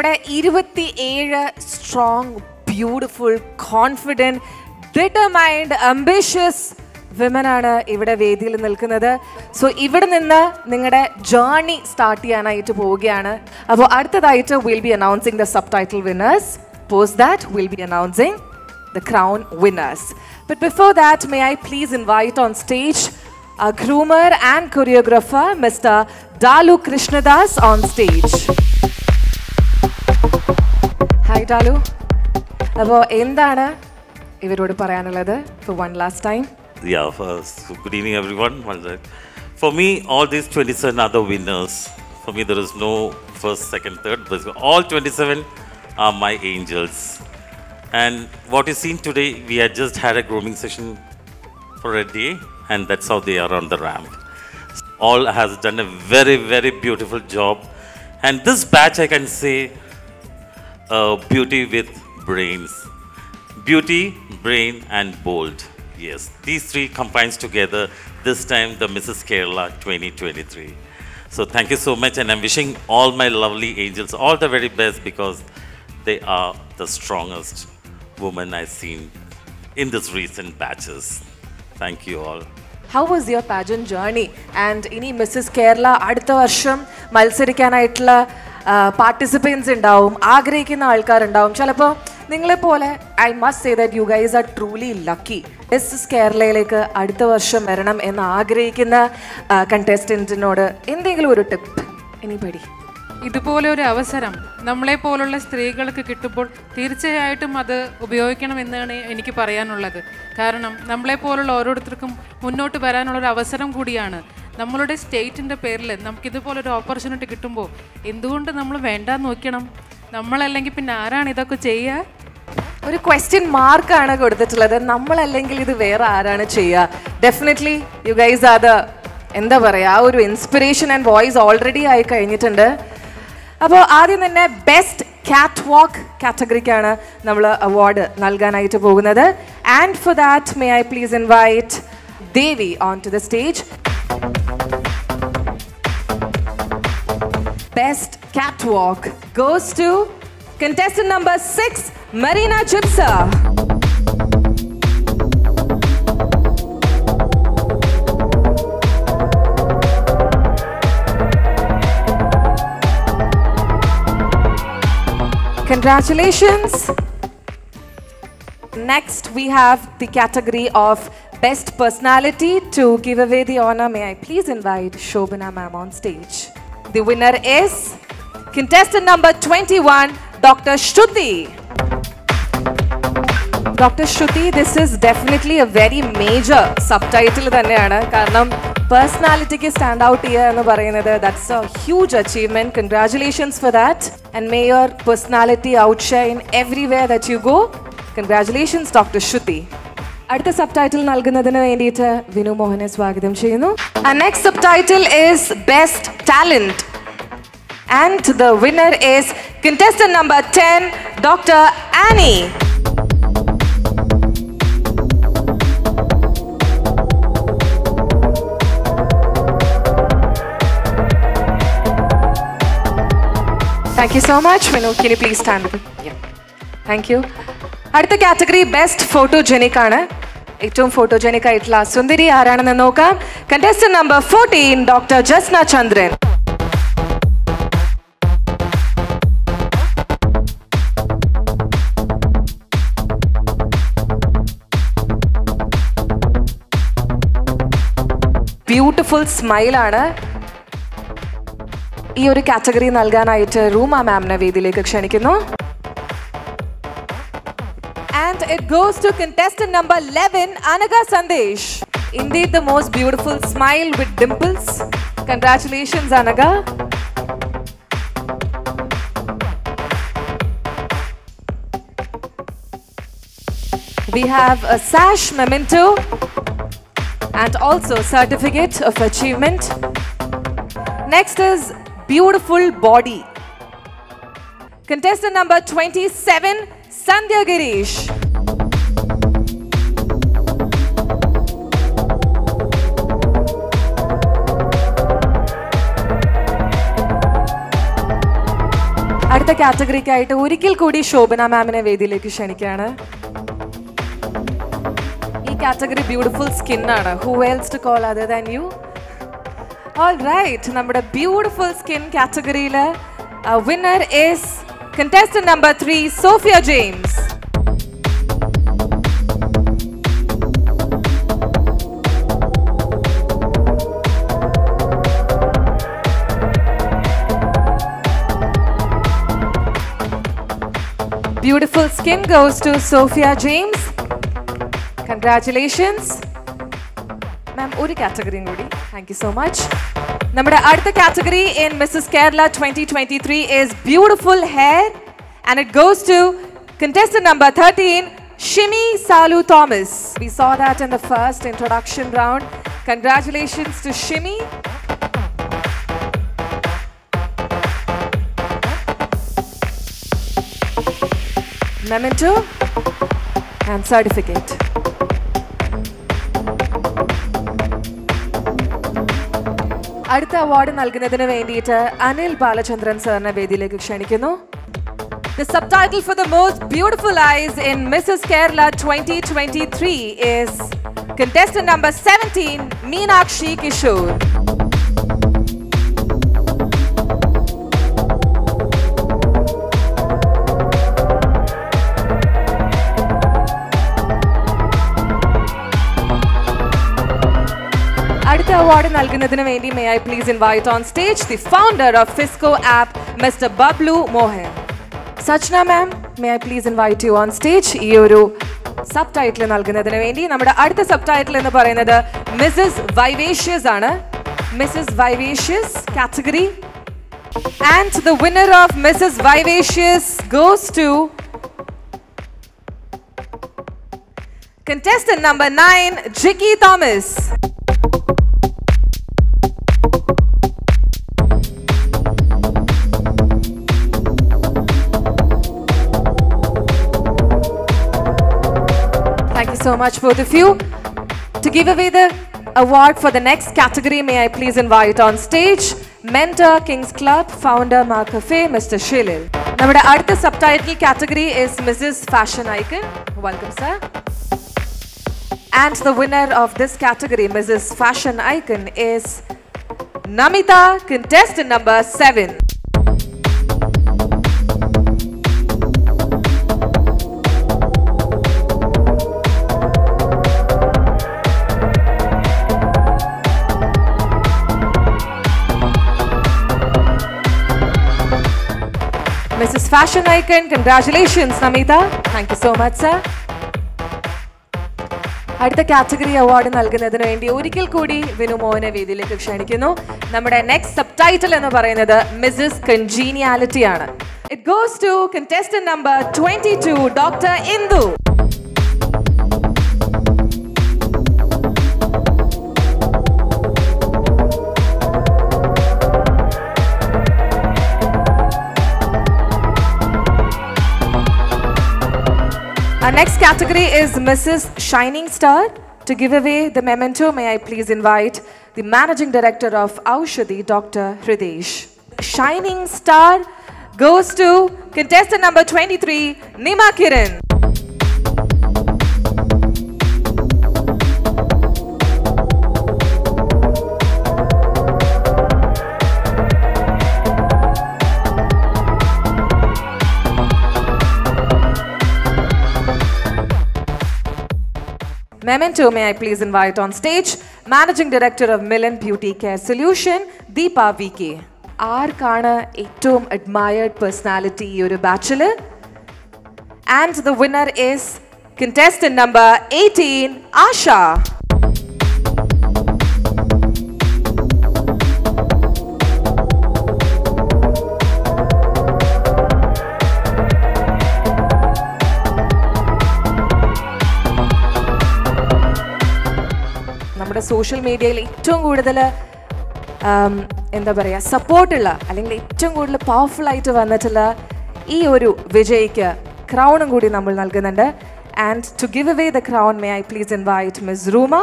നമ്മുടെ ഇരുപത്തി ഏഴ് strong beautiful confident determined ambitious വിമനാണ് ഇവിടെ വേദിയിൽ നിൽക്കുന്നത് സോ ഇവിടെ നിന്ന് നിങ്ങളുടെ ജേർണി സ്റ്റാർട്ട് ചെയ്യാനായിട്ട് പോവുകയാണ് അപ്പോൾ അടുത്തതായിട്ട് will be announcing the sub title winners post that will be announcing the crown winners but before that may I please invite on stage groomer and choreographer, Mr. Dalu Krishnadas, on stage. Hi ഡാലു അപ്പോൾ എന്താണ് ഇവരോട് പറയാനുള്ളത് for one last time Yeah, first, good evening, everyone. One sec. For me, all these 27 are the winners. For me, there is no first, second, third. But all 27 are my angels. And what you've seen today, we had just had a grooming session for a day, and that's how they are on the ramp. All has done a very, very beautiful job. And this batch, I can say, uh, beauty with brains. Beauty, brain, and bold. Yes, these three combines together. This time, the Mrs. Kerala 2023. So thank you so much, and I'm wishing all my lovely angels all the very best because they are the strongest women I've seen in this recent batches. Thank you all. How was your pageant journey and ഇനി Mrs Kerala അടുത്ത വർഷം മത്സരിക്കാനായിട്ടുള്ള participants ഉണ്ടാവും ആഗ്രഹിക്കുന്ന ആൾക്കാരുണ്ടാവും. ചിലപ്പോൾ നിങ്ങളെപ്പോലെ I must say that you guys are truly lucky best കേരളയിലേക്ക് അടുത്ത വർഷം വരണം എന്ന് ആഗ്രഹിക്കുന്ന കണ്ടസ്റ്റന്റിനോട് എന്തെങ്കിലും ഒരു ടിപ്പ് എനിപടി ഇതുപോലെ ഒരു അവസരം നമ്മളെ പോലുള്ള സ്ത്രീകൾക്ക് കിട്ടുമ്പോൾ തീർച്ചയായിട്ടും അത് ഉപയോഗിക്കണം എന്നാണ് എനിക്ക് പറയാനുള്ളത്. കാരണം നമ്മളെ പോലുള്ള ഓരോരുത്തർക്കും മുന്നോട്ട് വരാനുള്ള ഒരു അവസരം കൂടിയാണ്. നമ്മളുടെ സ്റ്റേറ്റിന്റെ പേരിൽ നമുക്കിതുപോലൊരു ഓപ്പർച്യൂണിറ്റി കിട്ടുമ്പോൾ എന്തുകൊണ്ട് നമ്മൾ വേണ്ടാന്ന് നോക്കണം? നമ്മളല്ലെങ്കിൽ പിന്നെ ആരാണ് ഇതൊക്കെ ചെയ്യുക ഒരു ക്വസ്റ്റ്യൻ മാർക്കാണ് കൊടുത്തിട്ടുള്ളത്. നമ്മളല്ലെങ്കിൽ ഇത് വേറെ ആരാണ് ചെയ്യുക ഡെഫിനറ്റ്ലി യു ഗൈസ് അത് എന്താ പറയുക ആ ഒരു ഇൻസ്പിറേഷൻ ആൻഡ് വോയിസ് ഓൾറെഡി ആയി കഴിഞ്ഞിട്ടുണ്ട്. അപ്പോൾ ആദ്യം തന്നെ ബെസ്റ്റ് കാറ്റ് വാക്ക് കാറ്റഗറിക്കാണ് നമ്മൾ അവാർഡ് നൽകാനായിട്ട് പോകുന്നത്. And for that may I please invite Devi on to the stage Best catwalk goes to contestant number six, Marina Chipsa. Congratulations. Next, we have the category of Best Personality. To give away the honor, may I please invite Shobana ma'am on stage. The winner is contestant number 21, Dr. Shruti. Doctor Shruti this is definitely a very major subtitle തന്നെയാണ് കാരണം പേഴ്സണാലിറ്റിക്ക് stand out ചെയ്യുക എന്ന് പറയുന്നത് that's a huge achievement congratulations for that and may your personality outshine everywhere that you go congratulations doctor Shruti അടുത്ത sub title നൽകുന്നതിന് വേണ്ടിയിട്ട് വിനു മോഹനെ സ്വാഗതം ചെയ്യുന്നു next sub title is best talent and the winner is contestant number 10, Dr. Annie. Thank you so much. Minu, can you please stand? Yeah. Thank you. അടുത്ത category best photogenic ആണ് ഏറ്റവും photogenic ആയിട്ടുള്ള സുന്ദരി ആരാണെന്ന് നോക്കാം. Contestant number fourteen doctor Jasna Chandran. Beautiful സ്മൈലാണ് ഈ ഒരു category നൽകാനായിട്ട് റൂമ മാമിനെ വേദിയിലേക്ക് ക്ഷണിക്കുന്നു. It goes to contestant number 11, Anaga Sandesh. Indeed, the most beautiful smile with dimples. Congratulations, Anaga. We have a sash memento and also certificate of achievement. Next is beautiful body. Contestant number 27, Sandhya Girish. അടുത്ത കാറ്റഗറിക്കായിട്ട് ഒരിക്കൽ കൂടി ശോഭന മാമിനെ വേദിയിലേക്ക് ക്ഷണിക്കുകയാണ്. ഈ category beautiful skin ആണ് who else to call other than you all right നമ്മുടെ beautiful skin കാറ്റഗറിയിൽ winner is contestant number three Sophia James Beautiful skin goes to Sophia James. Congratulations. Ma'am ഒരു കാറ്റഗറിയും കൂടി താങ്ക് യു സോ മച്ച് നമ്മുടെ അടുത്ത category in Mrs Kerala twenty twenty three is beautiful hair and it goes to contestant number 13 Shimi Salu Thomas. We saw that in the first introduction round. Congratulations to Shimi. Memento and certificate. അടുത്ത award നൽകുന്നതിന് വേണ്ടിയിട്ട് അനിൽ ബാലചന്ദ്രൻ സാറിനെ വേദിയിലേക്ക് ക്ഷണിക്കുന്നു The subtitle for the most beautiful eyes in Mrs. Kerala 2023 is contestant number 17, Meenakshi Kishore. നൽകുന്നതിന് വേണ്ടി may I please invite on stage the founder of Fisco app mister Bablu Mohan Sachna ma'am may I please invite you on stage ഈ ഒരു sub title നൽകുന്നതിന് വേണ്ടി നമ്മുടെ അടുത്ത sub title എന്ന് പറയുന്നത് മിസസ് വൈവേഷ്യസ് ആണ് Mrs vivacious category and the winner of Mrs vivacious goes to contestant number 9 Jicky Thomas so much, both of you. To give away the award for the next category, may I please invite on stage Mentor Kings Club founder Marcafe, Mr. Shilil. നമ്മുടെ അടുത്ത subtitle category is Mrs fashion icon welcome sir and the winner of this category Mrs fashion icon is Namita contestant number seven Mrs. Fashion Icon, congratulations, Namita. Thank you so much, sir. അടുത്ത category award നൽകുന്നതിന് വേണ്ടി ഒരിക്കൽ കൂടി വിനു വേദിയിലേക്ക് ക്ഷണിക്കുന്നു നമ്മുടെ next sub title എന്ന് പറയുന്നത് മിസസ് കൺജീനിയാലിറ്റി ആണ് it goes to contestant number twenty two doctor Indu next category is Mrs. Shining Star. To give away the memento, may I please invite the Managing Director of Aushadi, Dr. Hridesh. Shining Star goes to contestant number 23, Nima Kiran. Memento, may I please invite on stage Managing Director of Millen Beauty Care Solution, Deepa VK. ആർക്കാണ് ഏറ്റവും admired personality ഈ ഒരു ബാച്ചിൽ and the winner is contestant number eighteen Asha Social മീഡിയയിൽ ഏറ്റവും കൂടുതൽ എന്താ പറയുക സപ്പോർട്ടുള്ള അല്ലെങ്കിൽ ഏറ്റവും കൂടുതൽ പവർഫുള്ളായിട്ട് വന്നിട്ടുള്ള ഈ ഒരു വിജയിക്ക് ക്രൗണും കൂടി നമ്മൾ നൽകുന്നുണ്ട്. And to give away the crown may I please invite miss Ruma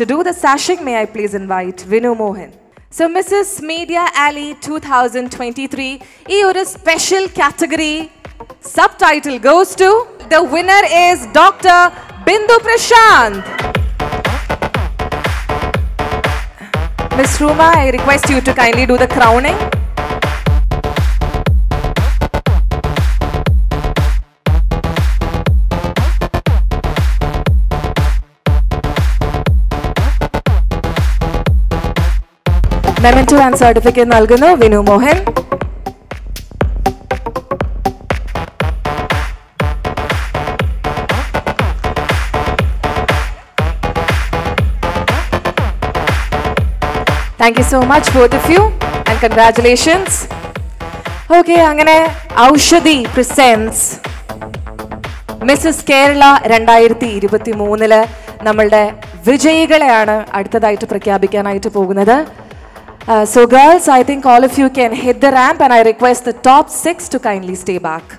to do the sashing may I please invite Vinu Mohan so Mrs media ally two thousand twenty three ഈ ഒരു special category subtitle goes to the winner is doctor Bindu Prashant Miss Ruma, I request you to kindly do the crowning. Memento and certificate നൽകുന്നു Vinu Mohan thank you so much both of you and congratulations okay അങ്ങനെ Aushadhi പ്രിസെൻസ് Mrs Kerala രണ്ടായിരത്തി ഇരുപത്തി മൂന്നിൽ നമ്മളുടെ വിജയികളെയാണ് അടുത്തതായിട്ട് പ്രഖ്യാപിക്കാനായിട്ട് പോകുന്നത്. So girls I think all of you can hit the ramp and I request the top six to kindly stay back